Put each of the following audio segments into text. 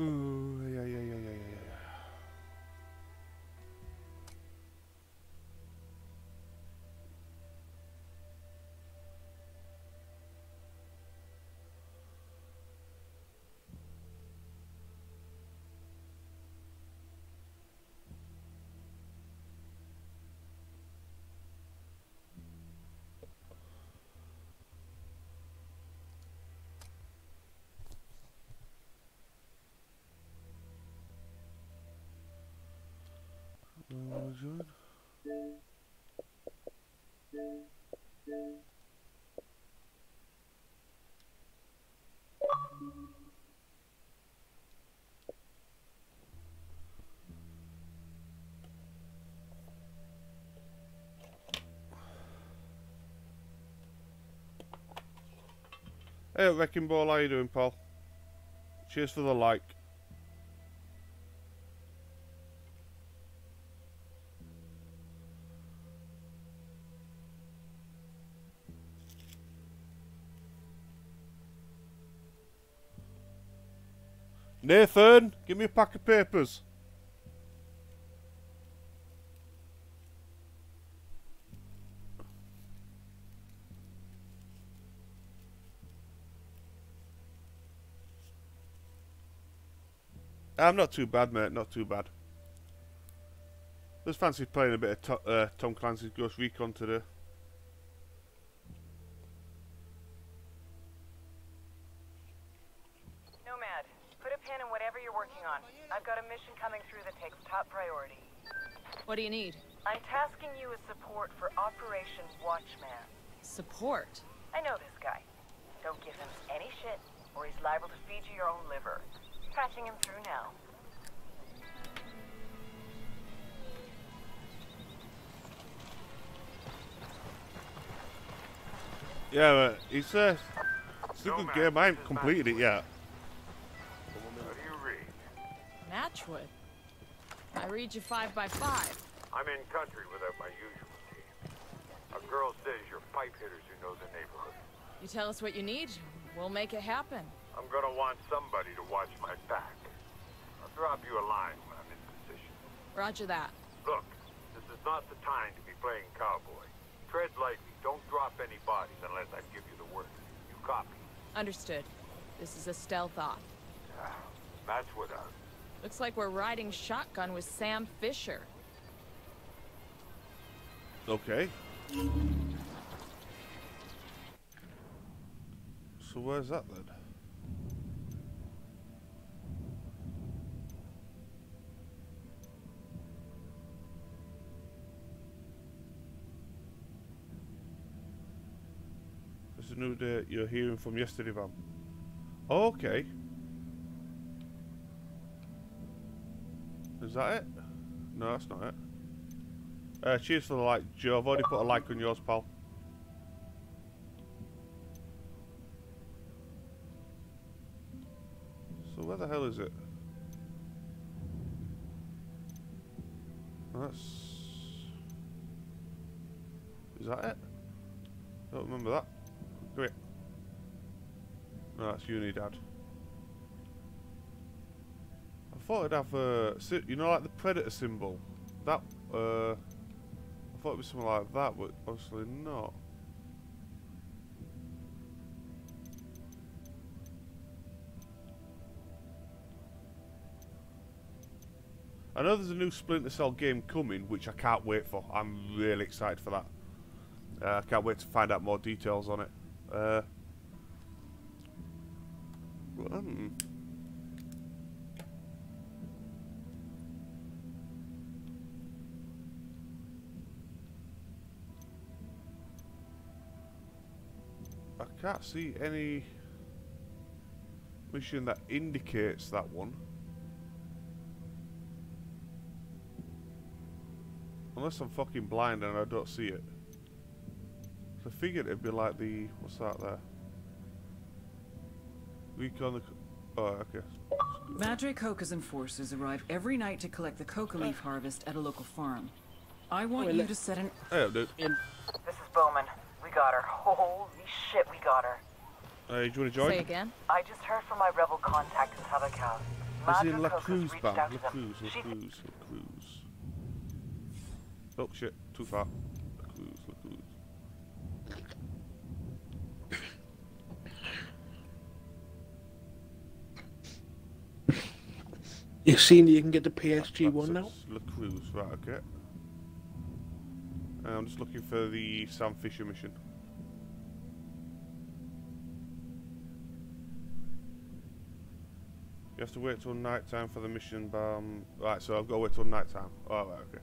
Ooh, John? Hey, Wrecking Ball, how you doing, Paul? Cheers for the like. Nathan, give me a pack of papers. I'm not too bad, mate. Not too bad. Just fancy playing a bit of to uh, Tom Clancy's Ghost Recon today. Nomad, put a pin in whatever you're working on. I've got a mission coming through that takes top priority. What do you need? I'm tasking you with support for Operation Watchman. Support. I know this guy. Don't give him any shit, or he's liable to feed you your own liver. Patching him through now. Yeah, but it's, uh, it's a good game. I haven't completed it yet. Matchwood. I read you five by five. I'm in country without my usual team. A girl says you're pipe hitters who know the neighborhood. You tell us what you need, we'll make it happen. I'm gonna want somebody to watch my back. I'll drop you a line when I'm in position. Roger that. Look, this is not the time to be playing cowboy. Tread lightly. Don't drop any bodies unless I give you the word. You copy? Understood. This is a stealth op. Ah, That's what I... Looks like we're riding shotgun with Sam Fisher. Okay. So where's that then? There's a new day you're hearing from yesterday, Van. Okay. Is that it? No, that's not it. Uh, cheers for the like, Joe. I've already put a like on yours, pal. So where the hell is it? That's... Is that it? I Don't remember that. Great. No, that's Unidad. I thought it'd have a... You know, like the Predator symbol? That, uh... I thought it was something like that, but obviously not. I know there's a new Splinter Cell game coming, which I can't wait for. I'm really excited for that. Uh, I can't wait to find out more details on it. Uh, hmm. Can't see any mission that indicates that one. Unless I'm fucking blind and I don't see it. I figured it'd be like the... What's that there? Recon the... Oh, okay. Madre Coca's enforcers arrive every night to collect the coca leaf oh. harvest at a local farm. I want you to set an... Hey, dude. This is Bowman. We got her. Holy shit, we got her. Hey, do you want to join? Say again? I just heard from my rebel contact in Tabacal. As in La Coca's Cruz reached out La to them. Cruz, La Cruz, La Cruz. Oh shit, too far. La Cruz, La Cruz. You've seen you can get the PSG That's one now. La Cruz, right, okay. Uh, I'm just looking for the Sam Fisher mission. You have to wait till night time for the mission. Um, right, so I've got to wait till night time. Oh, right, okay.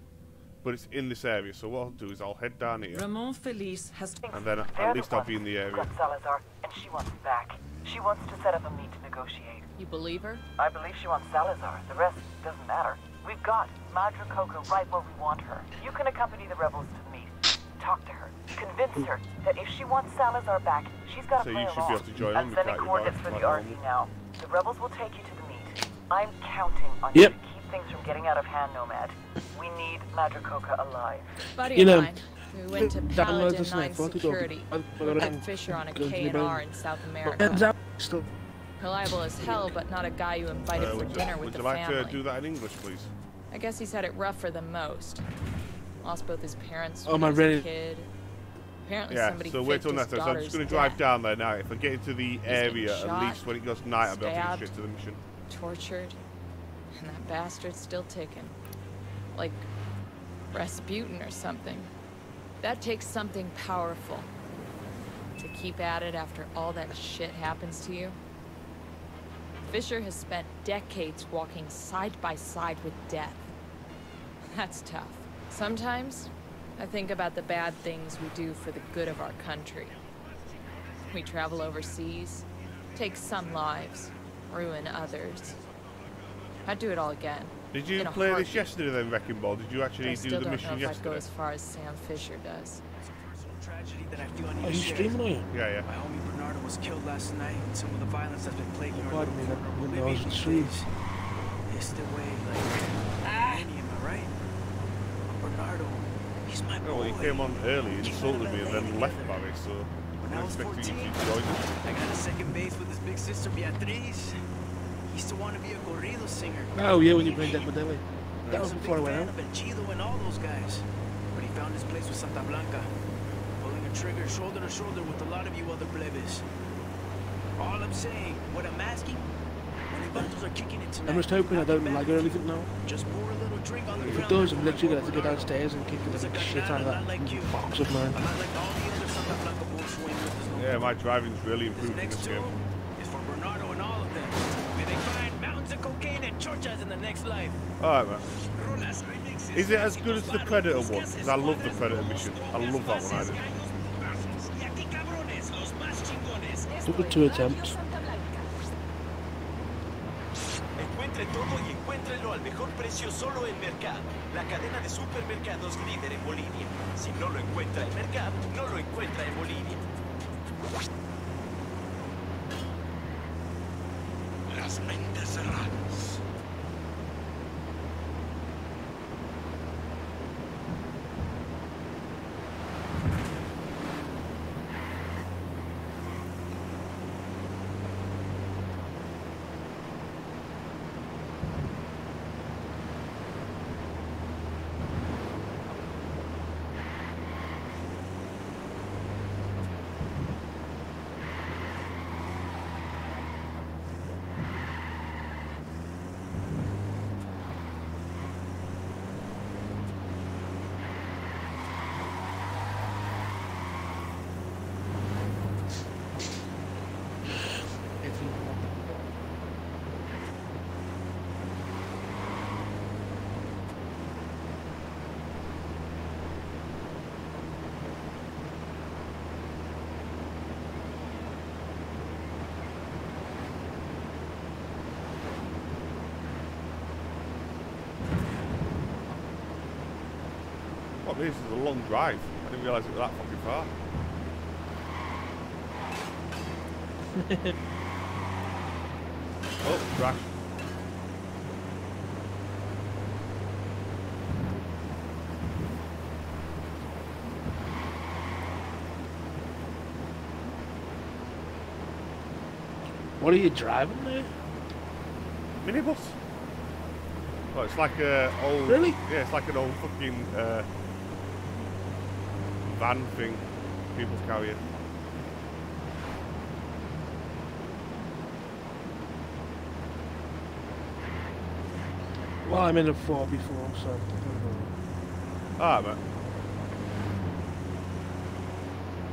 But it's in this area, so what I'll do is I'll head down here, Ramon Feliz has and then at They're the least I'll be in the area. got Salazar, and she wants him back. She wants to set up a meet to negotiate. You believe her? I believe she wants Salazar. The rest doesn't matter. We've got Madra Coca right where we want her. You can accompany the rebels to the meet. Talk to her. Convince her that if she wants Salazar back, she's got to So play you should be able to join I'm in, sending coordinates for the Like RV now. The rebels will take you to the meet. I'm counting on Yep. you to keep things from getting out of hand, Nomad. We need Madra Coca alive. Buddy You know, mine, who went to download Paladin this 9 night, what to do? Security, I'll- I'll with Fisher on a go to the K&R in South Hands America. up. Still. Reliable as hell, but not a guy you invited Uh, for would you, dinner with would the you like family. to do that in English, please? I guess he's had it rougher than most. Lost both his parents Oh, when my he was a really- kid. Apparently Yeah, somebody so wait faked till his night time. So I'm just going to drive down there now. If I get into the getting area, at least when it goes night, I'll be able to get straight to the mission. Tortured, and that bastard's still ticking. Like Rasputin or something. That takes something powerful to keep at it after all that shit happens to you. Fisher has spent decades walking side by side with death. That's tough. Sometimes I think about the bad things we do for the good of our country. We travel overseas, take some lives, ruin others. I'd do it all again. Did you in a play this yesterday then, Wrecking Ball? Did you But I actually do still the don't know mission if I'd go as far as Sam Fisher does. tragedy that I feel I Are you streaming are you? Yeah, yeah. My homie Bernardo was killed last night, and some of the violence that's been plaguing our Pardon little me, corner that will window live is these stream. It's the way, like, many, am I right? Bernardo, he's my Oh, boy. he came on early, Keep insulted it me, and then left together. Barry, so When I I'm was expecting you 14, to join us. I got a second base with his big sister Beatriz. He used to want to be a corrido singer. Oh yeah, when you bring that with Deli. He That was was a big before I fan went out. of El Chido and all those guys. But he found his place with Santa Blanca, pulling a trigger shoulder to shoulder with a lot of you other plebes. All I'm saying, what I'm asking, when the bundles are kicking it tonight, I'm just hoping I don't be lag back or with you. anything now. Just pour a little drink on the If it does, I'm literally gonna have to go downstairs and kick the big shit out of that like box of mine. Yeah, my driving's really this improved in this game. is for Bernardo and all of them. May they find mountains of cocaine and churches in the next life. Alright, man. Is it as good as the Predator one? Because I love the Predator mission. I love that one, I do. Y aquí, cabrones, los más chingones. Took it two attempts. Encuentre todo y encuéntrelo al mejor precio solo en Mercad, la cadena de supermercados líder en Bolivia. Si no lo encuentra en Mercad, no lo encuentra en Bolivia. Las mentes cerradas. This is a long drive. I didn't realise it was that fucking far. oh, crash. What are you driving there? Minibus? Well, it's like a old. Really? Yeah, it's like an old fucking uh, van thing people carry it. Well, I'm in a four before, so. Ah, but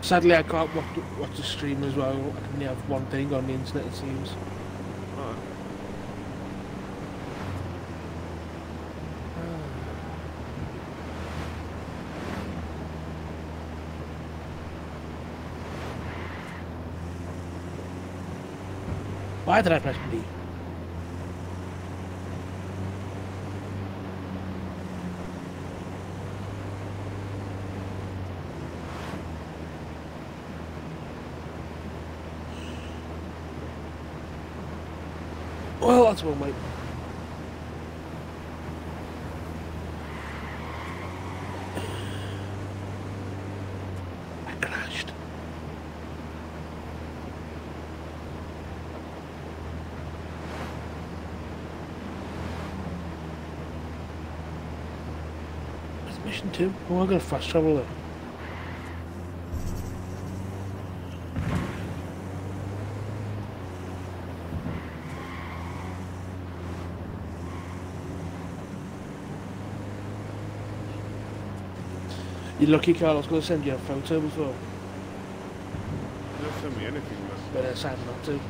Sadly, I can't watch, watch the stream as well. I can only have one thing on the internet, it seems. alright. Why did I press B? Well, that's one way. I crashed. Mission? Oh, I'm gonna fast travel there. You're lucky, Carl. I was going to send you a photo before, You don't send me anything, man. but I decided not to.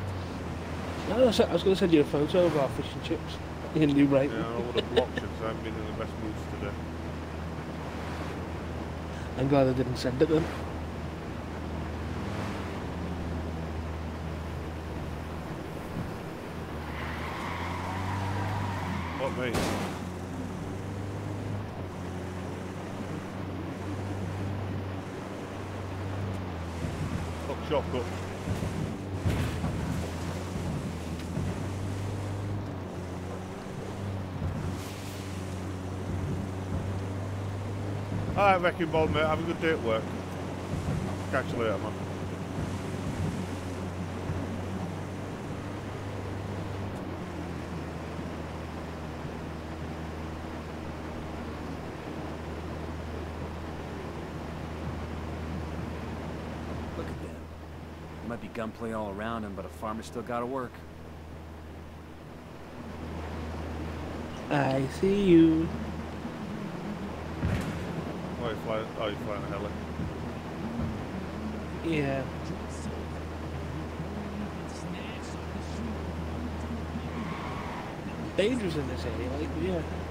No, I was I was going to send you a photo of our fish and chips in New Brighton. Yeah, I would have blocked it, so I haven't been in the best moods today. I'm glad I didn't send it then. What, mate? Fuck shortcut. Alright, Wrecking Ball, mate. Have a good day at work. Catch you later, man. Look at them. There might be gunplay all around them, but a farmer's still gotta work. I see you. Oh, you're flying, oh, you're flying a heli. Yeah. Dangerous in this area, like, yeah.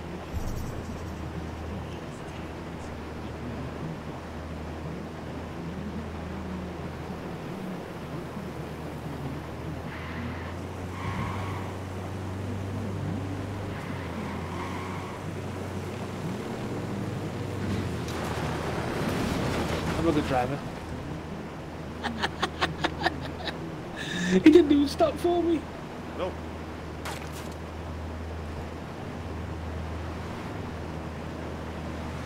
Driver. he didn't even stop for me. Nope.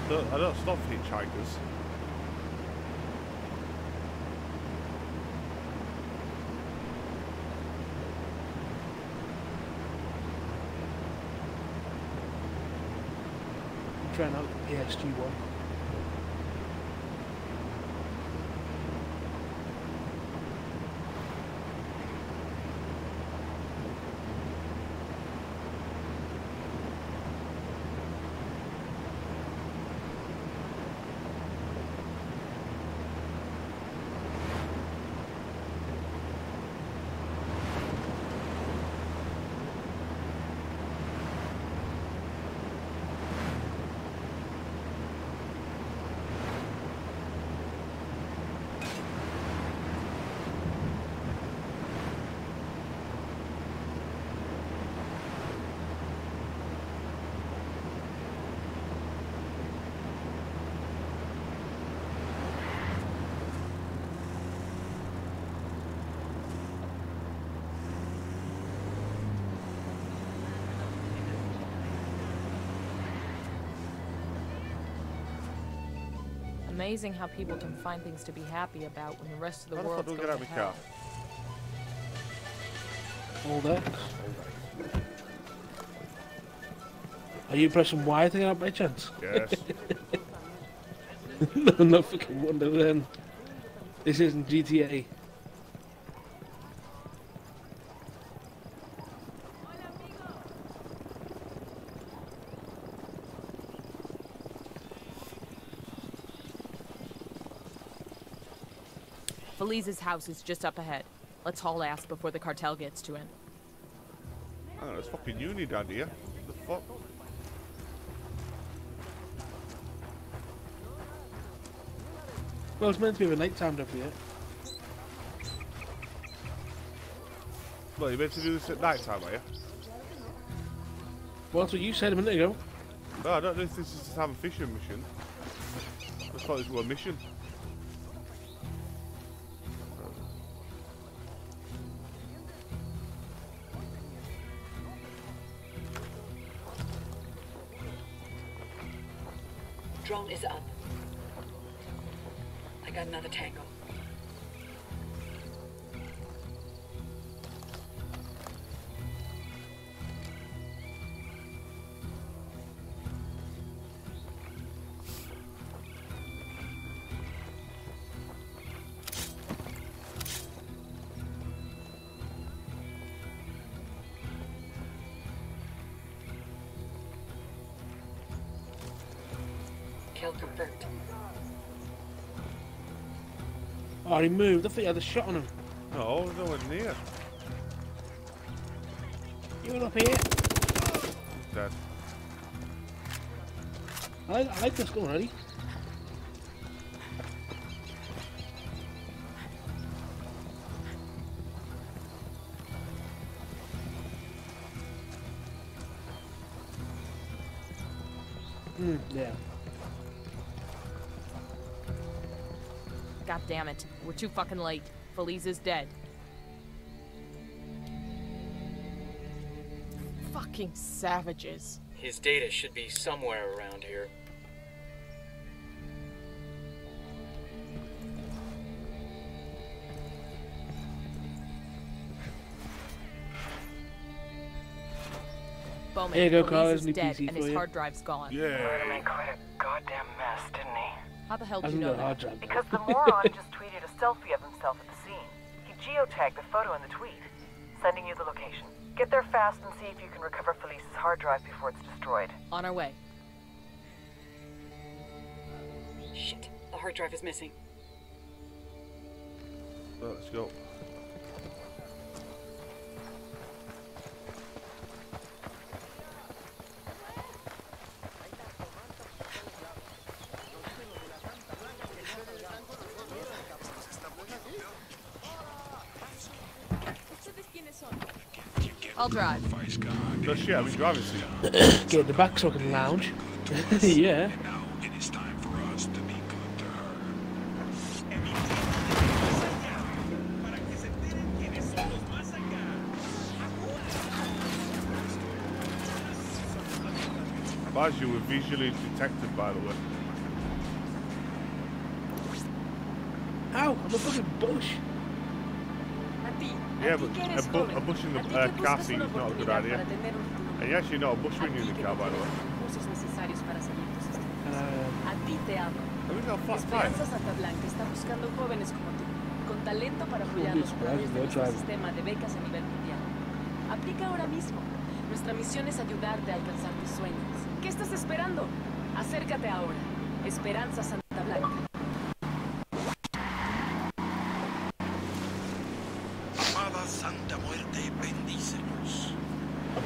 Don't, I don't stop for hitchhikers. Trying out the PSG one. Amazing how people can find things to be happy about when the rest of the How the fuck world do we goes get out to of car? hell. All that. Are you pressing Y thing out by chance? Yes. no, no fucking wonder then. This isn't GTA. Feliz's house is just up ahead. Let's haul ass before the cartel gets to it. oh, there's fucking Unidad here. What the fuck? Well, it's meant to be a nighttime up here. Well, you meant to do this at night time, are you? Well, that's what you said a minute ago. No, I don't know if this is to have a fishing mission. I thought this was a mission. Kill confirmed. Oh, he moved. I thought you had a shot on him. No, no one near. You were up here. He's dead. I like, I like this gun already. Too fucking late. Feliz is dead. Fucking savages. His data should be somewhere around here. Bowman, Here you go, Feliz Carl, is new dead PC and for his you. hard drive's gone. Yeah. made quite a goddamn mess, didn't he? How the hell do you know got that? drive. Because the moron just tweeted a selfie of himself at the scene. He geotagged the photo in the tweet. Sending you the location. Get there fast and see if you can recover Feliz's hard drive before it's destroyed. On our way. Shit, the hard drive is missing. Well, let's go. I'll drive. No shit, I've been driving seat. Get in the back so I can lounge. yeah. Advise you were visually detected, by the way. Ow, I'm a fucking bush. Yeah, but a, bu a bush in the uh, car seat is not a good idea. And you're actually not a bush when you're in the car, by the way. Uh, A ti te amo. Have we got a flat tire? Esperanza Santa Blanca está buscando jóvenes como tú, con talento para Wouldn't apoyarlos be a surprised través if de they're nuestro driving. sistema de becas a nivel mundial. Aplica ahora mismo. Nuestra misión es ayudarte a alcanzar tus sueños. ¿Qué estás esperando? Acércate ahora. Esperanza Santa Blanca.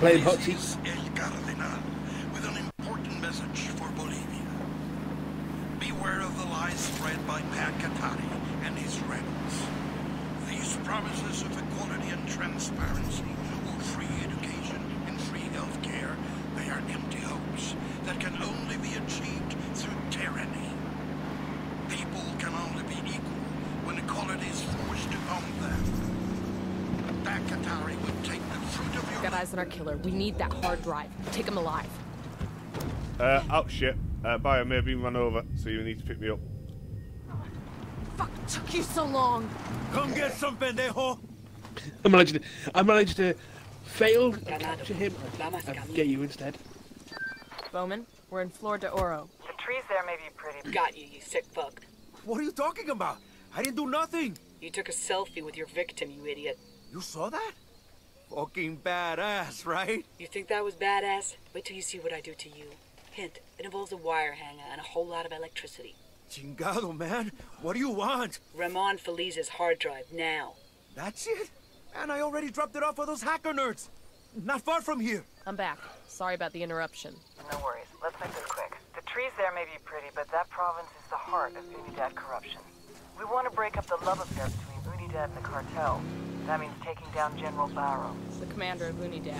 Playing hot This seat. is El Cardenal with an important message for Bolivia. Beware of the lies spread by Pac Katari and his rebels. These promises of equality and transparency or free education and free health care, they are empty hopes that can only be achieved through tyranny. People can only be equal when equality is forced upon them. Pac Katari would take the fruit of your Got eyes on our killer. We need that hard drive. Take him alive. Uh, oh shit. Uh, Bio may have been run over, so you need to pick me up. Fuck, took you so long. Come get some pendejo. I managed to, I managed to fail to capture him and get you instead. Bowman, we're in Flor de Oro. The trees there may be pretty. Got you, you sick fuck. What are you talking about? I didn't do nothing. You took a selfie with your victim, you idiot. You saw that? Fucking badass, right? You think that was badass? Wait till you see what I do to you. Hint, it involves a wire hanger and a whole lot of electricity. Chingado, man. What do you want? Ramon Feliz's hard drive, now. That's it? And I already dropped it off for those hacker nerds. Not far from here. I'm back. Sorry about the interruption. No worries. Let's make this quick. The trees there may be pretty, but that province is the heart of Unidad corruption. We want to break up the love affair between Unidad and the cartel. That means taking down General Barrow. The commander of Looney Unidad.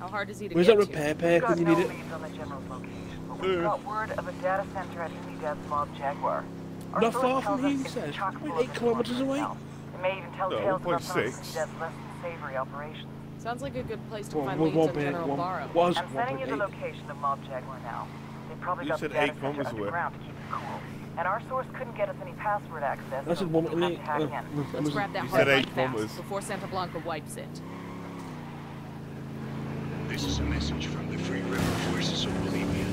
How hard is he to Where's get that to? repair pack We've got when you no need it? leads on the general's location, but we've got word of a data center at Looney Unidad's Mob Jaguar. Our Not far from us here, he it's says. chock full Eight kilometers away. itself. It may even tell No, tales about some of 1.6. Unidad's less than savory operations. Sounds like a good place to Well, find one- leads one on General one- Barrow. was I'm sending you the location of Mob Jaguar now. They probably You got said the data eight center kilometers away. underground to keep it cool. And our source couldn't get us any password access, That's so a we'll have to hack Uh, in. Let's grab that hard said drive fast kilometers. before Santa Blanca wipes it. This is a message from the Free River Forces of Bolivia.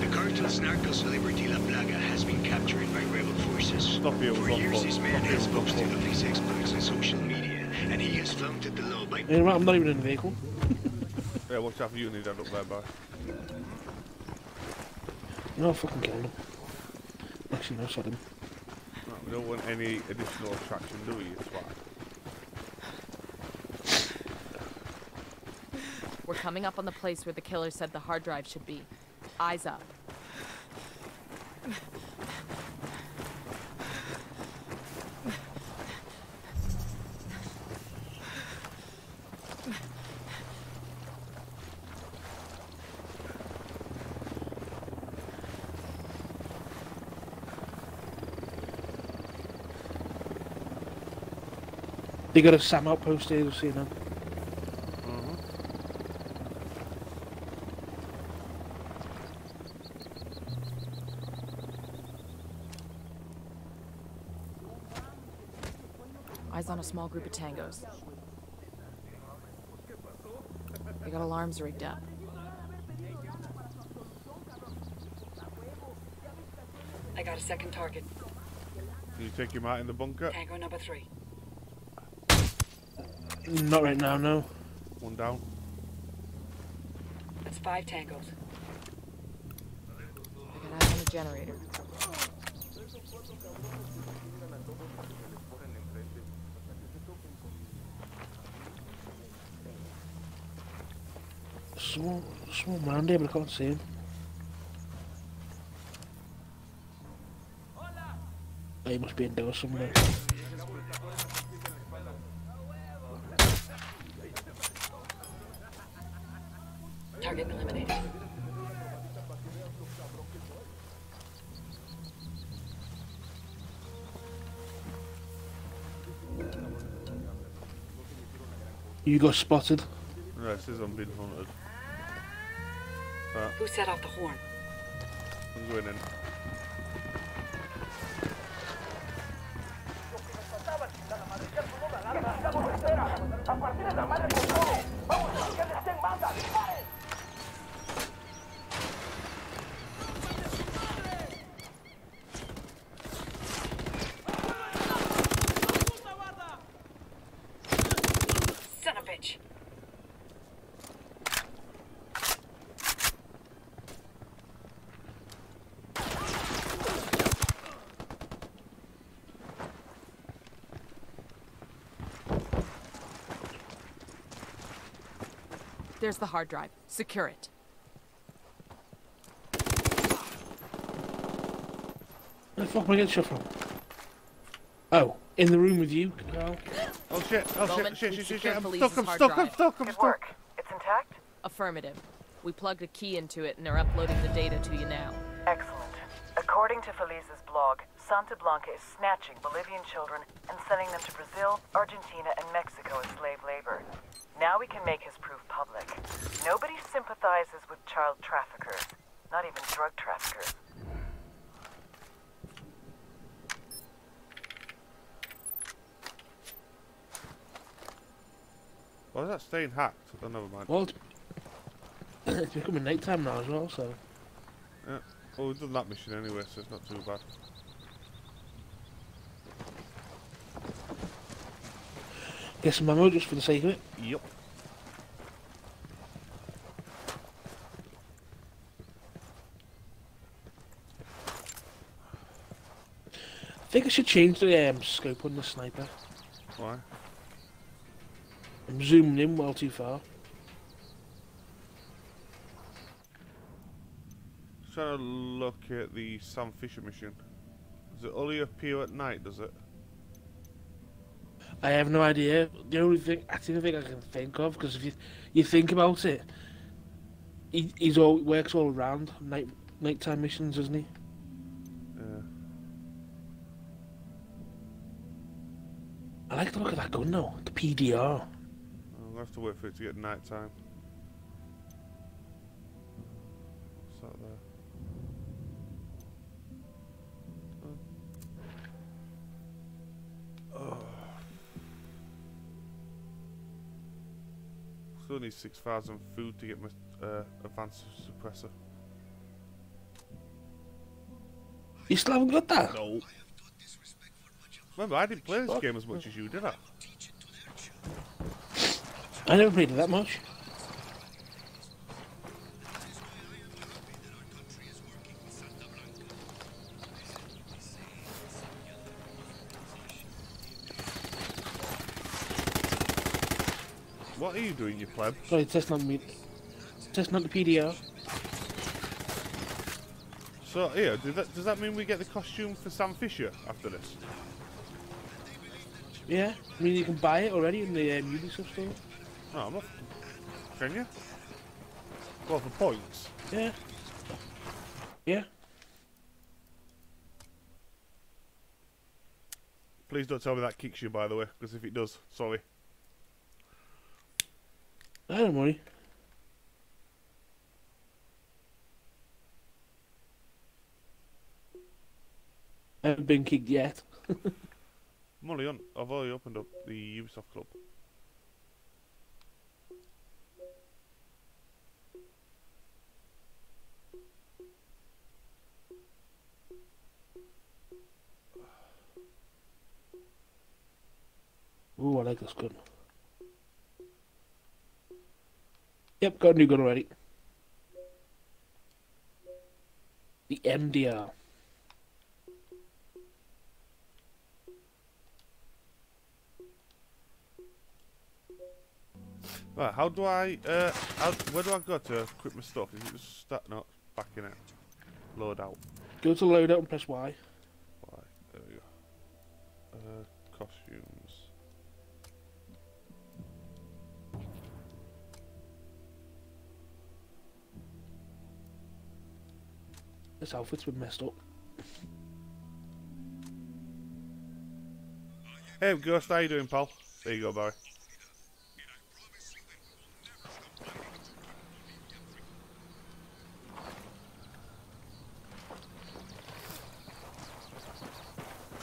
The cartel's Narcos Liberty La Plaga has been captured by rebel forces. Stop For Rumble. years, this man Stop has here, boasted Rumble. of his exploits on social media, and he has flaunted the law by You know what, I'm not even in the vehicle. Yeah, watch out for you, need up there, bye. No, I fucking killed him. Actually, no, shot him. No, we don't want any additional attraction, do we, you twat? We're coming up on the place where the killer said the hard drive should be. Eyes up. They got a Sam outpost here, so you know. Eyes on a small group of tangos. They got alarms rigged up. I got a second target. Can you take him out in the bunker? Tango number three. Not right now, no. One down. That's five tangos. I got eyes on the generator. Someone, someone round here, but I can't see him. Oh, he must be indoors somewhere. You got spotted. No, it says I'm being hunted. Right, Who set off the horn? I'm going in. Son of a bitch. There's the hard drive. Secure it. Where the fuck am I getting shot from? Oh, in the room with you, Carl. Oh shit, oh Bowman, shit, shit, we've shit, shit, shit, I'm stuck, I'm stuck, I'm stuck, I'm Good stuck. work. It's intact? Affirmative. We plugged a key into it and are uploading the data to you now. Excellent. According to Feliz's blog, Santa Blanca is snatching Bolivian children and sending them to Brazil, Argentina, and Mexico as slave labor. Now we can make his proof public. Nobody sympathizes with child traffickers, not even drug traffickers. Why is that staying hacked? Oh, never mind. Well, it's becoming night time now as well, so. Yeah. Well, we've done that mission anyway, so it's not too bad. Get some ammo just for the sake of it. Yep. Think I should change the um, scope on the sniper. Why? I'm zooming in well too far. Just Trying to look at the Sam Fisher mission. Does it only appear at night, does it? I have no idea. The only thing, I think, thing I can think of, because if you you think about it, he he's all works all around night nighttime missions, doesn't he? I like the look of that gun though, the PDR. I'm gonna have to wait for it to get night time. What's that there? Oh. Still need 6,000 food to get my uh, advanced suppressor. You still haven't got that? No. Remember, I didn't play this game as much as you, did I? I never played it that much. What are you doing, you pleb? Sorry, testing on me. Testing on the PDR. So, here, does that, does that mean we get the costume for Sam Fisher after this? Yeah, I mean you can buy it already in the um, Ubisoft store. No, I'm not. Can you? Well, for points. Yeah. Yeah. Please don't tell me that kicks you, by the way, because if it does, sorry. I don't worry. I haven't been kicked yet. I'm only on. I've already opened up the Ubisoft Club. Ooh, I like this gun. Yep, got a new gun already. The MDR. Right, how do I, uh, how, where do I go to equip my stuff? Is it just starting up, back in it? Load out. Go to load out and press Y. Y, there we go. Uh, costumes. This outfit's been messed up. Hey, Ghost, how you doing, pal? There you go, Barry.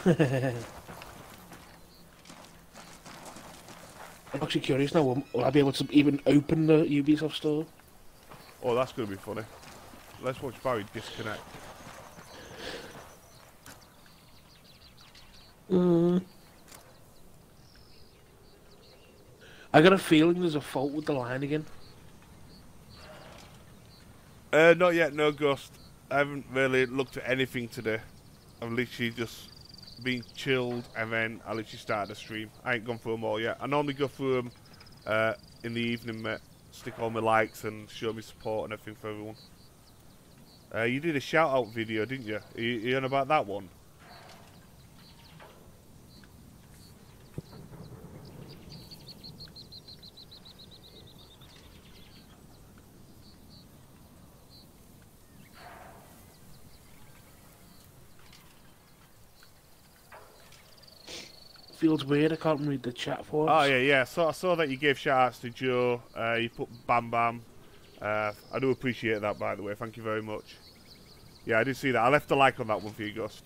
I'm actually curious now, will, will I be able to even open the Ubisoft store? Oh, that's going to be funny. Let's watch Barry disconnect. Mm. I got a feeling there's a fault with the line again. Uh, not yet, no Ghost. I haven't really looked at anything today. I've literally just been chilled and then I literally started a stream. I ain't gone through them all yet. I normally go through them uh, in the evening, mate. Stick all my likes and show me support and everything for everyone. Uh, you did a shout out video, didn't you? Are you, you on about that one? Feels weird, I can't read the chat for us. Oh yeah, yeah. So I saw that you gave shout outs to Joe. Uh, you put Bam Bam. Uh, I do appreciate that, by the way. Thank you very much. Yeah, I did see that. I left a like on that one for you, Ghost.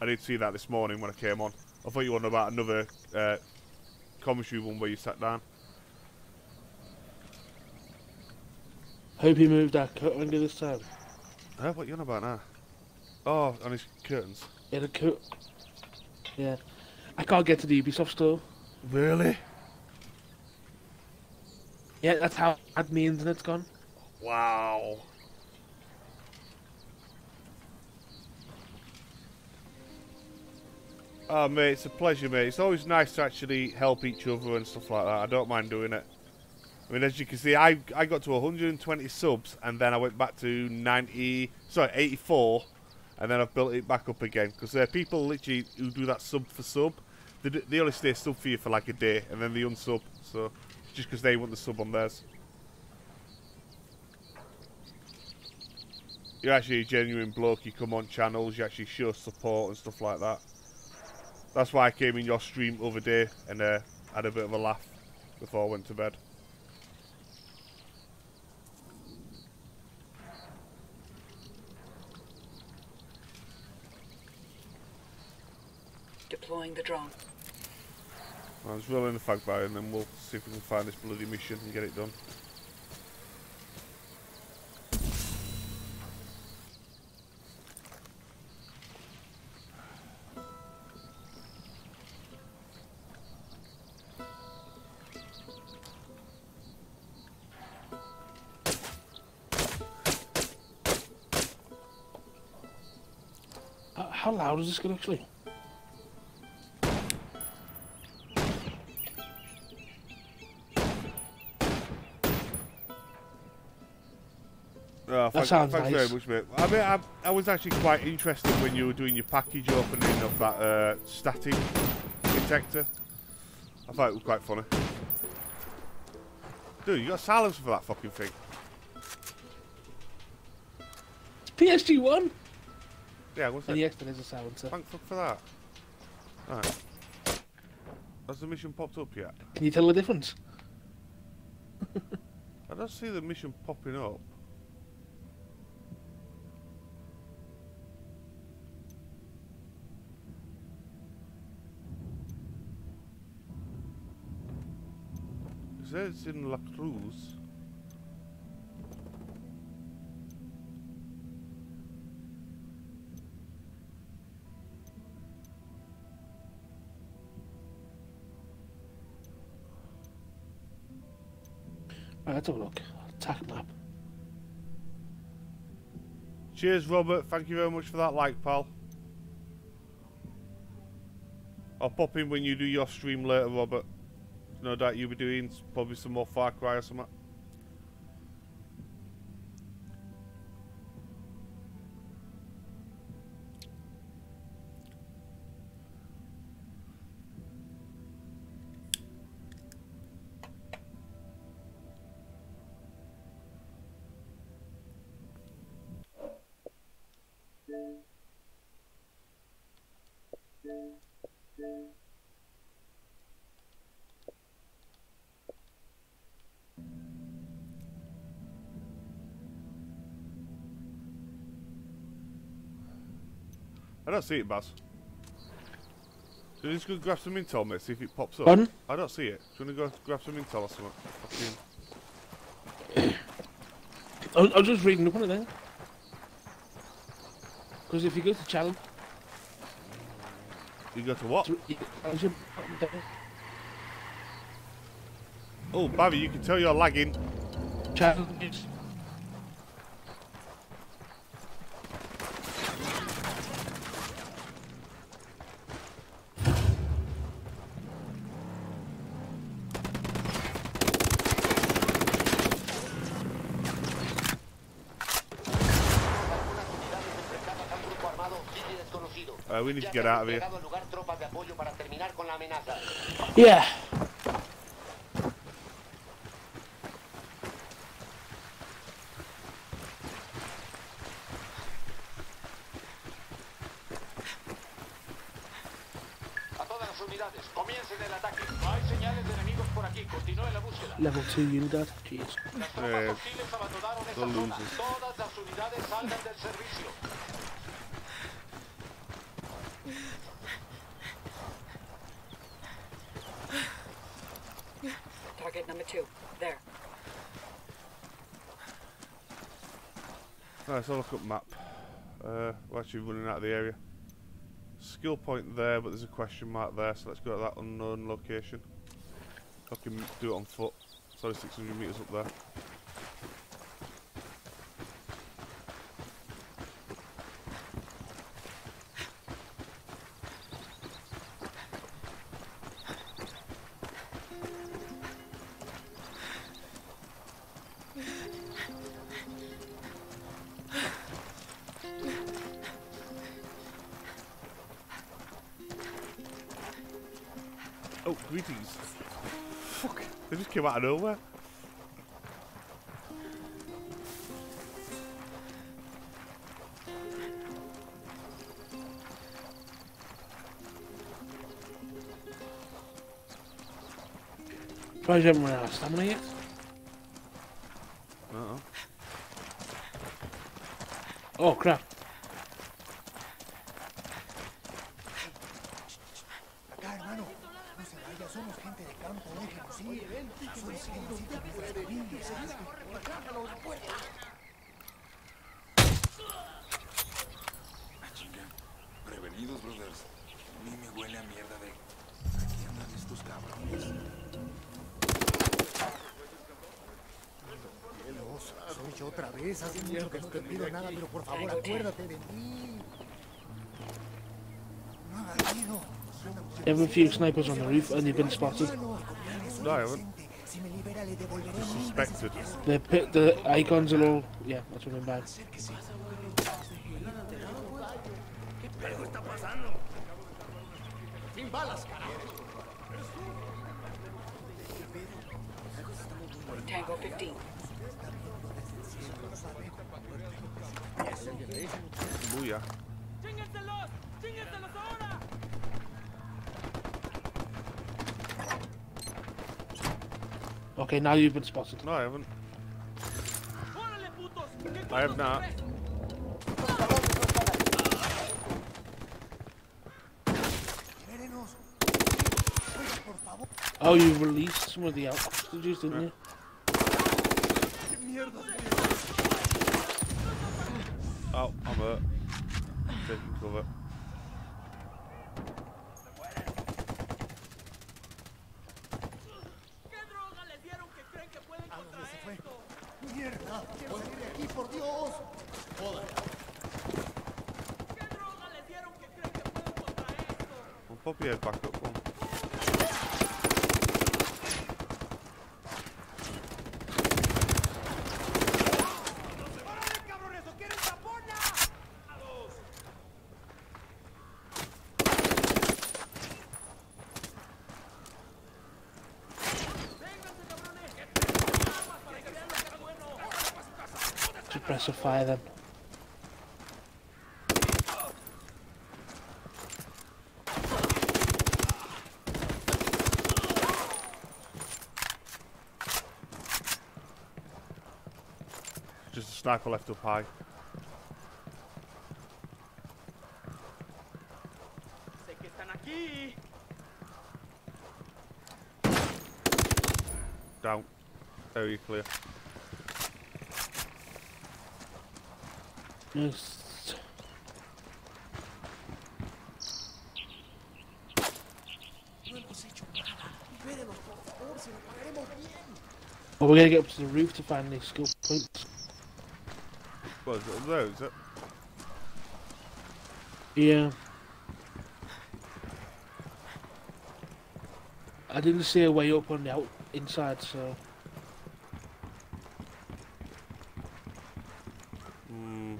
I did see that this morning when I came on. I thought you were on about another uh, commentary one where you sat down. Hope he moved that under this time. Huh? What you on about now? Oh, on his curtains. Yeah, the cut. Yeah. I can't get to the Ubisoft store. Really? Yeah, that's how bad my internet's gone. Wow. Oh, mate, it's a pleasure, mate. It's always nice to actually help each other and stuff like that. I don't mind doing it. I mean, as you can see, I I got to 120 subs, and then I went back to 90, sorry, 84, and then I've built it back up again. Because there are people literally who do that sub for sub. They, they only stay sub for you for like a day, and then they unsub. So, just because they want the sub on theirs. You're actually a genuine bloke. You come on channels, you actually show support and stuff like that. That's why I came in your stream the other day and uh, had a bit of a laugh before I went to bed. Deploying the drone. I was rolling the fag by and then we'll see if we can find this bloody mission and get it done. How, how loud is this going to actually? Oh, thank, sounds thanks nice. very much, mate. I mean, I, I was actually quite interested when you were doing your package opening of that uh, static detector. I thought it was quite funny. Dude, you got silence for that fucking thing. PSG One. Yeah, what's And that? yes, there is a silencer. Thank fuck for that. Alright. Has the mission popped up yet? Can you tell the difference? I don't see the mission popping up. It says it's in La Cruz. Right, let's have a look. Attack map. Cheers, Robert. Thank you very much for that like, pal. I'll pop in when you do your stream later, Robert. No doubt you'll be doing probably some more Far Cry or something. Don't see it, Baz. So just go grab some intel, mate, see if it pops up. Pardon? I don't see it. Do you want to go grab some intel or something? Fucking... I was, I was just reading up on it then. Because if you go to challenge, You go to what? Oh, Bobby, you can tell you're lagging. challenges. Uh, we need to get out of here. Yeah. A todas las unidades, comiencen el ataque. No hay señales de enemigos por aquí. Continúen la búsqueda. Level 2 unidad. Jeez. Las tropas Eh, hostiles abandonaron esa son zona. luces. Todas las unidades salgan del servicio. Target number two. There. Right, let's have a look at map. Uh, we're actually running out of the area. Skill point there, but there's a question mark there, so let's go to that unknown location. I can do it on foot. Sorry, 600 metres up there. Came out of nowhere. Surprised you haven't run out of stamina yet. Uh-oh. Oh crap. Prevenidos, brothers. A mí me huele a mierda de... Aquí andan estos cabrones. Dios, soy yo otra vez. Hace mucho que no te pido nada, pero por favor acuérdate de mí. No hagas ruido. You have a few snipers on the roof and you've been spotted. No, I haven't. Suspected. The pi- the icons are all yeah, that's what I mean by. Algo está pasando. Sin balas, carajo. Tango 15. Booyah. Okay, now you've been spotted. No, I haven't. I have not. Libérenos. Oiga, por favor. Oh, you released some of the hostages, didn't you? Oh, I'm hurt. Taking cover. Your head back up one. Suppressor fire them. Sniper left up high. Sé que están. Down. Area clear. Yes. No hemos hecho nada. Libérenos, por favor, se lo pagaremos bien. Well, we're gonna get up to the roof to find these skill points. What is it up there, is it? Yeah. I didn't see a way up on the out inside, so Hmm.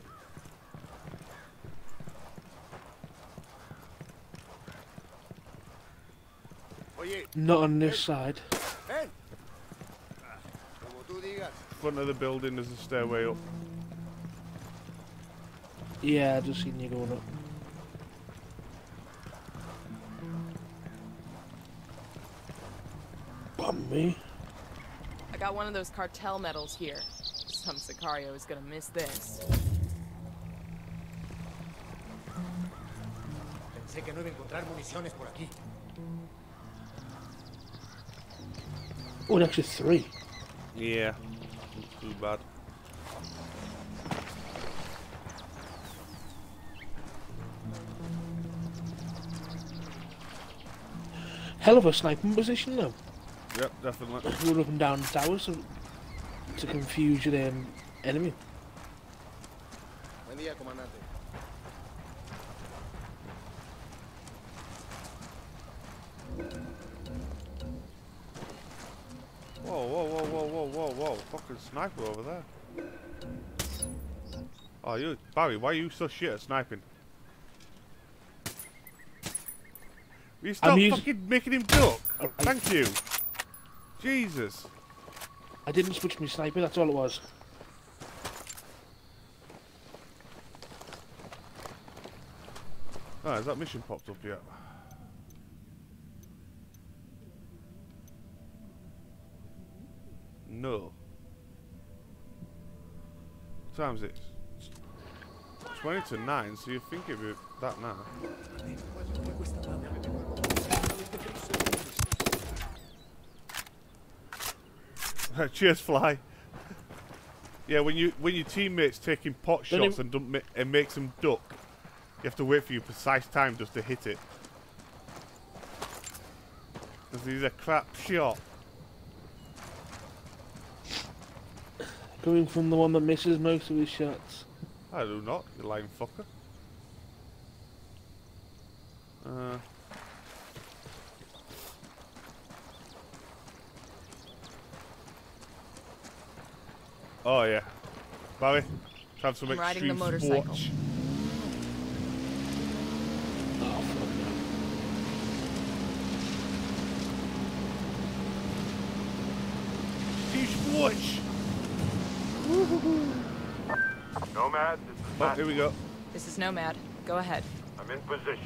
Not on this side. ven. Como tú digas. Front of the building there's a stairway up. Yeah, I just seen you going up. Bum me. I got one of those cartel medals here. Some Sicario is gonna miss this. Pensé que no iba a encontrar municiones por aquí. Oh, actually three. Yeah. Not too bad. Hell of a sniping position though. Yep, definitely. You're up and down the towers to, to confuse your um, enemy. Buen día, comandante. Whoa, whoa, whoa, whoa, whoa, whoa, whoa. Fucking sniper over there. Oh, you, Barry, why are you so shit at sniping? You stop using- fucking making him duck? Alright. Thank you. Jesus. I didn't switch my sniper, that's all it was. Oh, has that mission popped up yet? No. What time is it? It's 20 to 9, so you think it'd be that now. Cheers, fly. Yeah, when you when your teammates taking pot Don't shots and don't ma it makes them duck, you have to wait for your precise time just to hit it. Because he's a crap shot. Coming from the one that misses most of his shots. I do not, you lying fucker. Uh, oh yeah. Barry, have some I'm riding the extreme motorcycle. sports. Oh, fuck. Extreme sports. Nomad, this is Oh, here we go. This is Nomad. Go ahead. I'm in position.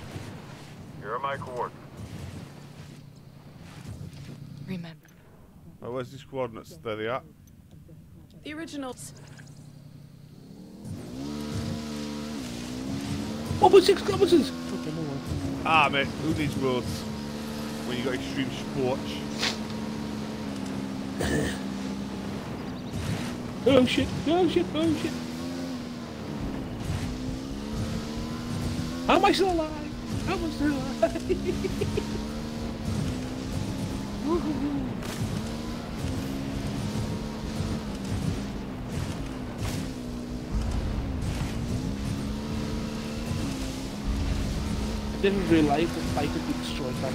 Here are my coordinates. Remember. Oh, where's these coordinates? There they are. The originals. Over six kilometers! Okay, no. Ah, mate, who needs roads when you got extreme sports? Oh shit, oh shit, oh shit. How am I still alive? How am I still alive? didn't realize the fight could be destroyed by it.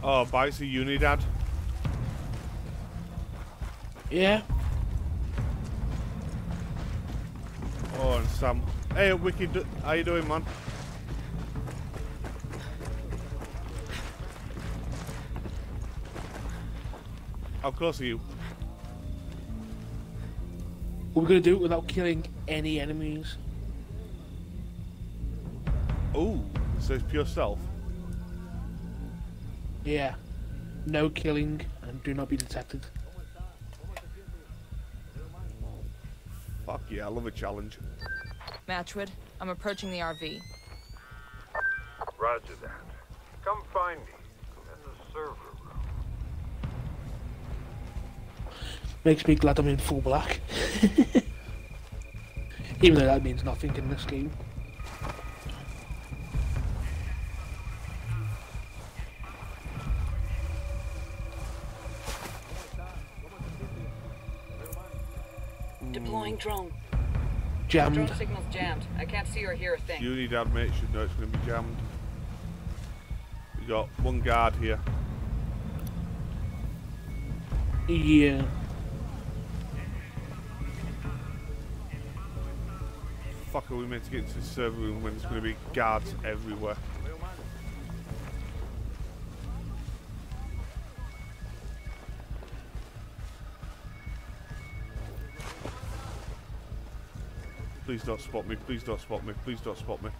Oh, bites a Unidad. Yeah. Oh, and Sam. Hey, Wicked, how you doing, man? How close are you? We're gonna do it without killing any enemies. Oh, so it's pure stealth. Yeah. No killing and do not be detected. Fuck yeah, I love a challenge. Matchwood, I'm approaching the RV. Roger that. Come find me in the server room. Makes me glad I'm in full black. Even though that means nothing in this game. Deploying drone. Jammed. Drone signal's jammed. I can't see or hear a thing. Unidad, mate, should know it's going to be jammed. We got one guard here. Yeah. Are we meant to get into the server room when there's going to be guards everywhere? Please don't spot me, please don't spot me, please don't spot me.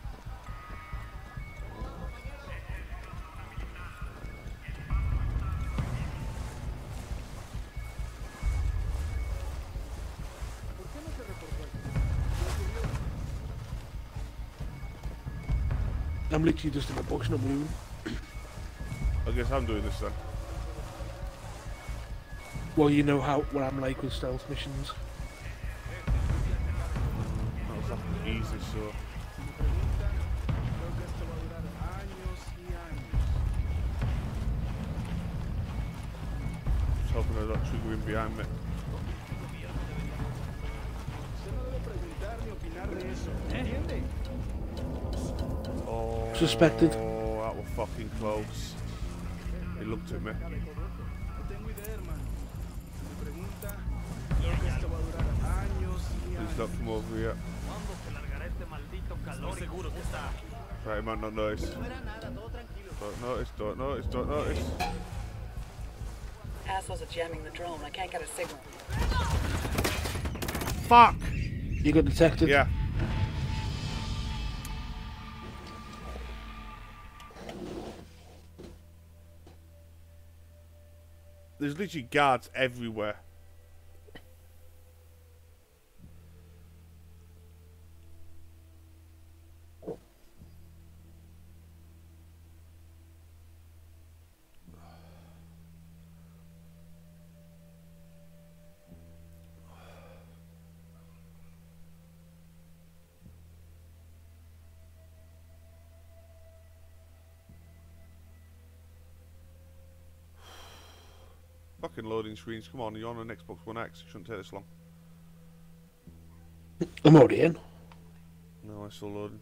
I'm literally just in a box, in not moving. I guess I'm doing this then. Well, you know how what I'm like with stealth missions. That was like easy, so. Just hoping I don't trigger him behind me. Oh, Suspected. that was fucking close. He looked at me. Please don't come over here. Right, he might not notice. Don't notice, don't notice, don't notice. Assholes are jamming the drone. I can't get a signal. Fuck! You got detected? Yeah. There's literally guards everywhere. Fucking loading screens. Come on, you're on an Xbox One X. It shouldn't take this long. I'm already in. No, it's still loading.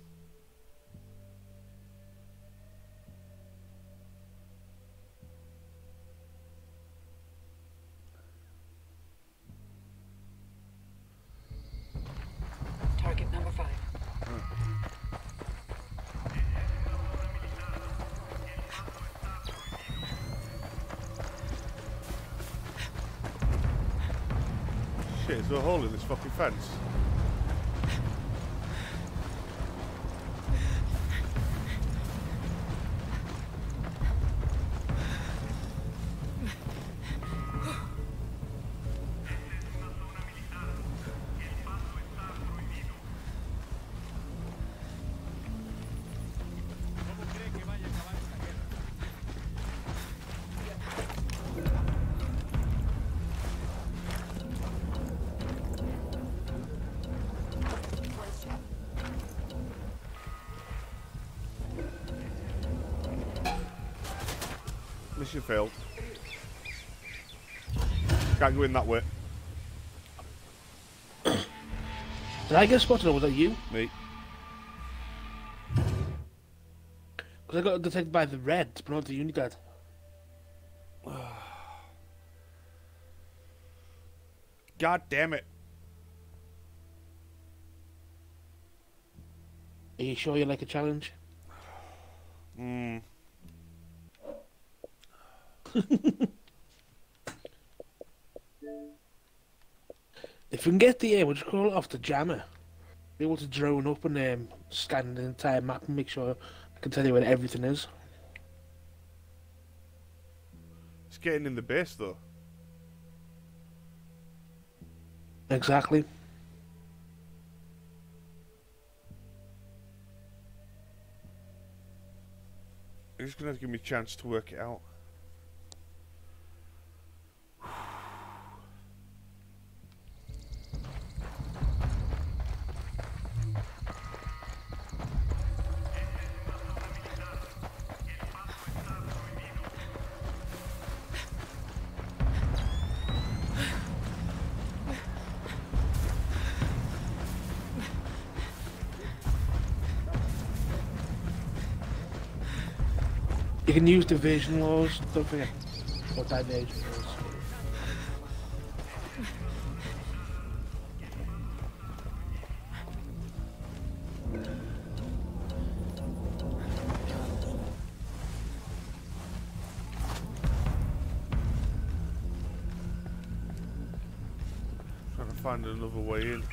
Is a hole in this fucking fence? Can't go in that way. Did I get spotted or was that you? Me. Because I got detected by the Reds, but not the Unidad. God damn it. Are you sure you like a challenge? Hmm. If we can get the air, we'll just call it off the jammer. Be able to drone up and um, scan the entire map and make sure I can tell you where everything is. It's getting in the base though. Exactly. You're just gonna have to give me a chance to work it out. You can use division laws, don't forget. Or diversion laws. Trying to find another way in.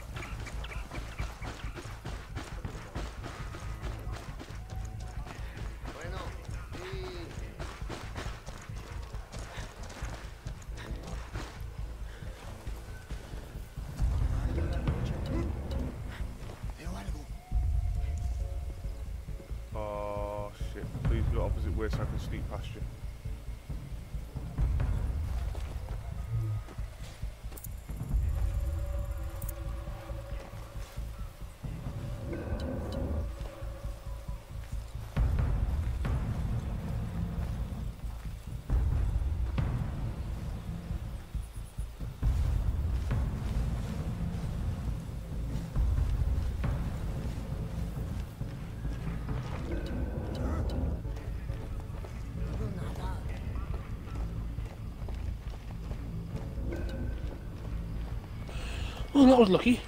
Oh, that was lucky.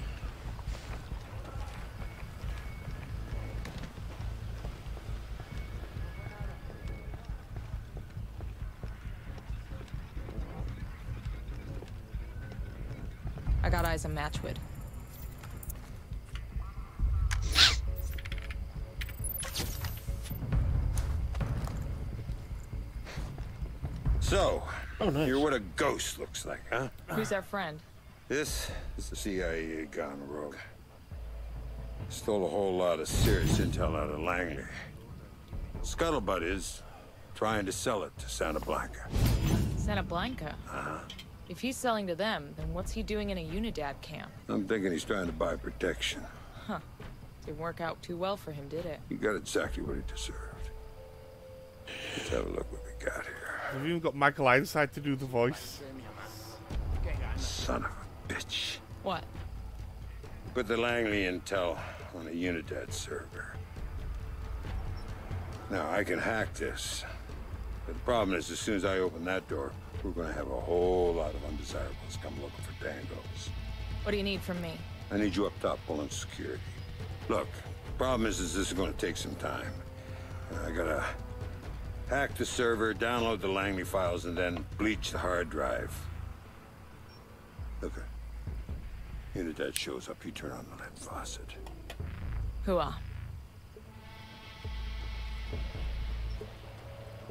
I got eyes on Matchwood. So, oh, nice. you're what a ghost looks like, huh? Who's our friend? This is the CIA gone rogue. Stole a whole lot of serious intel out of Langley. Scuttlebutt is trying to sell it to Santa Blanca. Santa Blanca. Uh-huh. If he's selling to them, then what's he doing in a Unidad camp? I'm thinking he's trying to buy protection. Huh. Didn't work out too well for him, did it? He got exactly what he deserved. Let's have a look what we got here. We've you even got Michael Ironside to do the voice? Son of a bitch. What? Put the Langley intel on a Unidad server. Now, I can hack this. But the problem is, as soon as I open that door, we're gonna have a whole lot of undesirables come looking for Dangos. What do you need from me? I need you up top pulling security. Look, the problem is, is this is gonna take some time. I gotta hack the server, download the Langley files, and then bleach the hard drive. Look, Unidad shows up, you turn on the lead faucet. Hooah.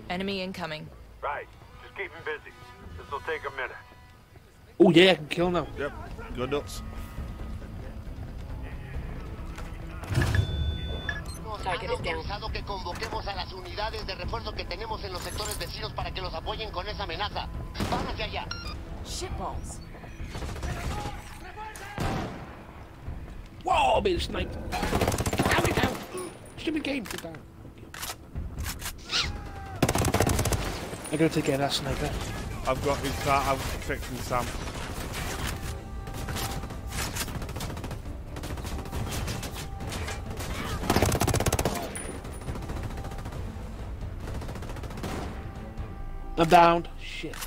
Enemy incoming. Right. Just keep him busy. This'll take a minute. Oh yeah, I can kill now. Yep. Go nuts. Target is down. autorizado que convoquemos a las unidades de refuerzo que tenemos en los sectores vecinos para que los apoyen con esa amenaza. Van hacia allá. Shitballs. Whoa, I'm being sniped. Get down, get down. Stupid game, get down. I gotta take care of that sniper. I've got his car. I'm protecting Sam. I'm down. Shit.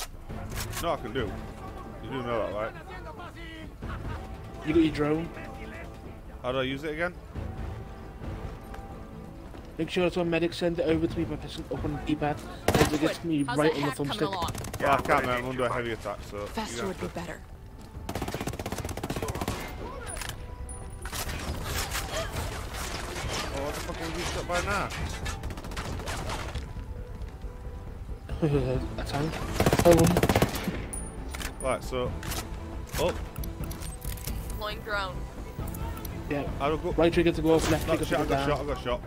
No, I can do. You do know that, right? You got your drone. How do I use it again? Make sure it's on medic. Send it over to me by pressing up on the keypad. And it gets me How's right on the thumbstick. along? Yeah, I can't, man. I'm under a heavy attack, so. Faster gonna would be better. Oh, what the fuck was you shot by now? a tank. Hold on. Right, so. Oh, Deploying drone. Yeah. I don't go. Right trigger to go up, left trigger shot, I to go got shot, I got shot.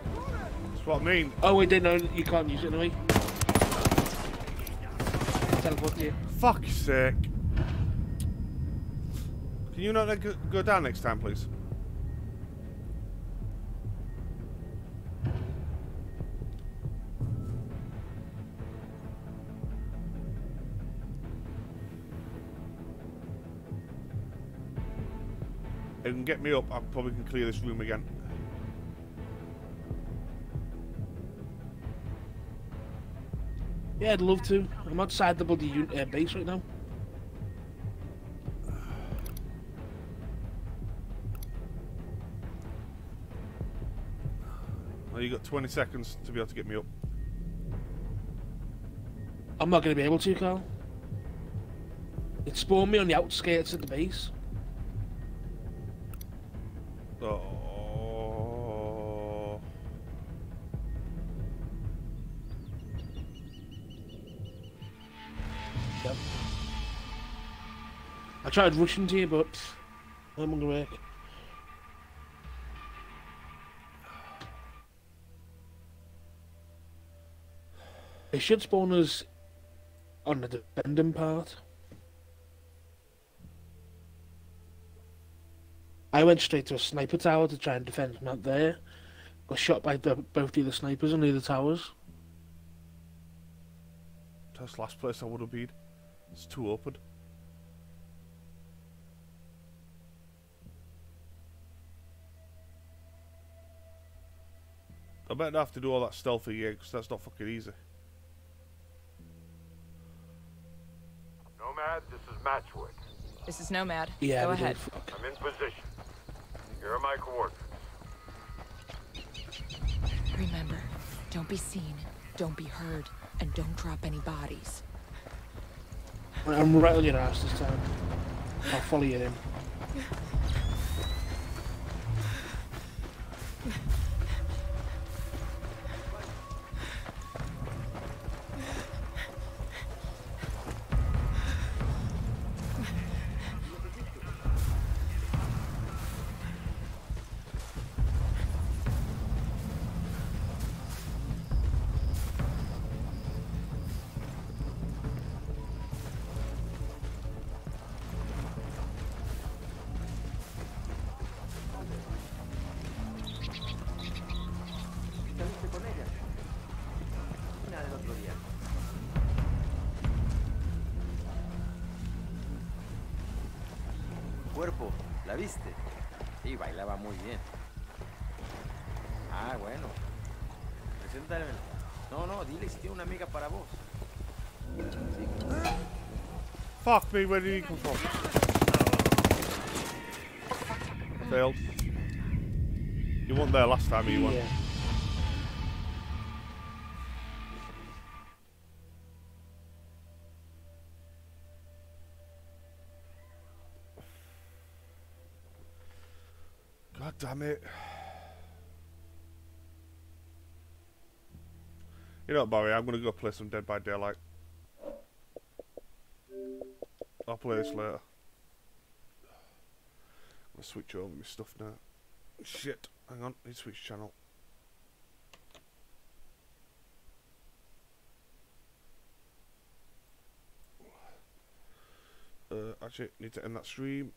That's what I mean. Oh wait, didn't know you can't use it anyway. Teleport to you. Fuck's sake. Can you not go, go down next time, please? If you can get me up, I probably can clear this room again. Yeah, I'd love to. I'm outside the bloody uh, base right now. Well, you got 20 seconds to be able to get me up. I'm not going to be able to, Karl. It spawned me on the outskirts of the base. Tried rushing to you, but going to work. It should spawn us on the defending part. I went straight to a sniper tower to try and defend from out there. Got shot by the, both the snipers on the other towers. That's the last place I would have been. It's too open. I bet I have to do all that stealthy, yeah, because that's not fucking easy. Nomad, this is Matchwood. This is Nomad. Yeah, Go ahead. fuck. I'm in position. Here are my coordinates. Remember, don't be seen, don't be heard, and don't drop any bodies. I'm rattling your ass this time. I'll follow you in. Fuck me, where did he come from? Failed. You weren't there last time, you. Yeah. God damn it. You know what, Barry? I'm gonna go play some Dead by Daylight. I'll play this later. I'm gonna switch over my stuff now. Shit. Hang on, need to switch channel. Uh, actually, need to end that stream.